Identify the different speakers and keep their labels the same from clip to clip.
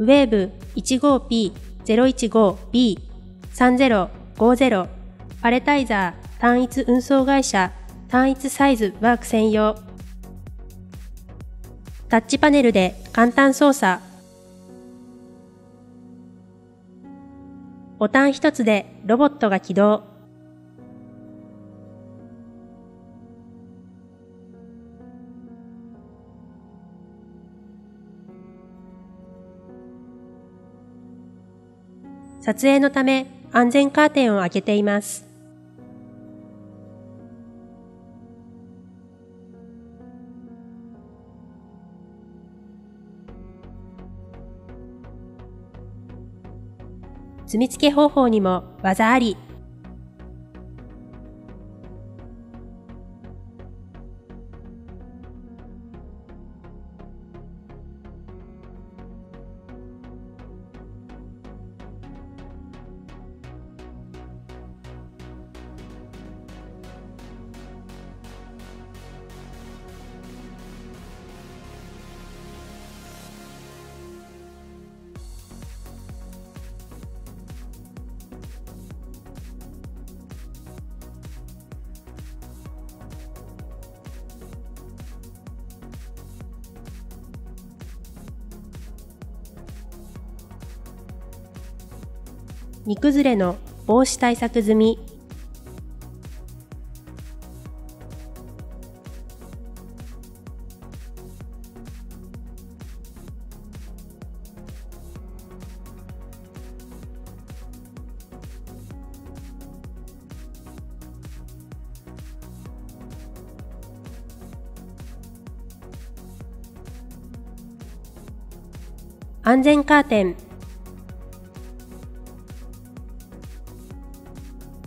Speaker 1: ウェーブ 15P015B3050 パレタイザー単一運送会社単一サイズワーク専用。タッチパネルで簡単操作。ボタン一つでロボットが起動。撮影のため安全カーテンを開けています。積み付け方法にも技あり。煮崩れの防止対策済み。安全カーテン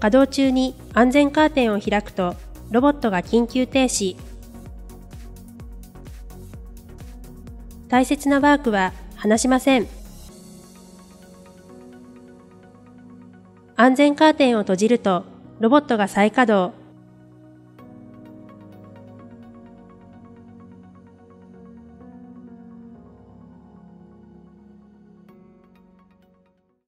Speaker 1: 稼働中に安全カーテンを開くとロボットが緊急停止。大切なワークは話しません。安全カーテンを閉じるとロボットが再稼働。